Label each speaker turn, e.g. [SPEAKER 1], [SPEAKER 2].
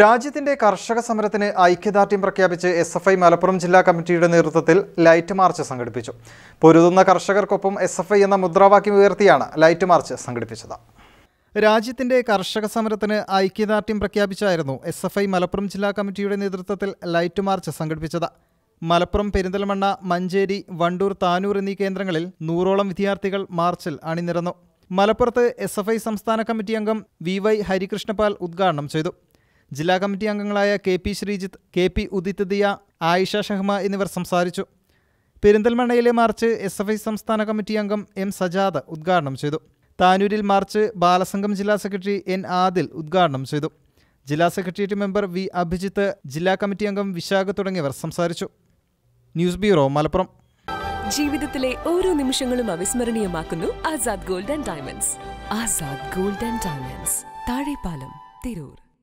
[SPEAKER 1] രാജ്യത്തിന്റെ കർഷക സമരത്തിന് ഐക്യദാർഢ്യം പ്രഖ്യാപിച്ച് എസ് എഫ് ഐ മലപ്പുറം ജില്ലാ കമ്മിറ്റിയുടെ നേതൃത്വത്തിൽ ലൈറ്റ് മാർച്ച് സംഘടിപ്പിച്ചു. പൊരുതുന്ന കർഷകർക്കൊപ്പം എസ് എഫ് ഐ എന്ന മുദ്രാവാക്യം ഉയർത്തിയാണ് ലൈറ്റ് മാർച്ച് സംഘടിപ്പിച്ചത്. രാജ്യത്തിന്റെ കർഷക സമരത്തിന് ഐക്യദാർഢ്യം പ്രഖ്യാപിച്ചായിരുന്നു എസ് എഫ് ഐ മലപ്പുറം ജില്ലാ കമ്മിറ്റിയുടെ നേതൃത്വത്തിൽ ലൈറ്റ് മാർച്ച് സംഘടിപ്പിച്ചത്. മലപ്പുറം പെരിന്തൽമണ്ണ മഞ്ചേരി വണ്ടൂർ താനൂർ എന്നീ കേന്ദ്രങ്ങളിൽ നൂറോളം വിദ്യാർത്ഥികൾ മാർച്ചിൽ അണിനിരന്നു. മലപ്പുറത്ത് എസ് എഫ് ഐ സംസ്ഥാന കമ്മിറ്റി അംഗം വി വൈ ഹരികൃഷ്ണപാൽ ഉദ്ഘാടനം ചെയ്തു. ജില്ലാ കമ്മിറ്റി അംഗങ്ങളായ K P Sreejith K P Udith Diya Ayisha Shahma എന്നിവർ സംസാരിച്ചു. പെരിന്തൽമണ്ണയിലെ മാർച്ച് എസ് എഫ് ഐ സംസ്ഥാന കമ്മിറ്റി അംഗം എം സജാദ് ഉദ്ഘാടനം ചെയ്തു. താനൂരിൽ മാർച്ച് ബാലസംഘം ജില്ലാ സെക്രട്ടറി എൻ ആദിൽ ഉദ്ഘാടനം ചെയ്തു. ജില്ലാ സെക്രട്ടേറിയറ്റ് മെമ്പർ വി അഭിജിത്ത് ജില്ലാ കമ്മിറ്റി അംഗം വിശാഖ് തുടങ്ങിയവർ സംസാരിച്ചു. News bureau Malappuram.
[SPEAKER 2] ജീവിതത്തിലെ ഓരോ നിമിഷങ്ങളും അവിസ്മരണീയമാക്കുന്നു Azad gold and diamonds. Azad gold and diamonds. Thazhepalam Tirur.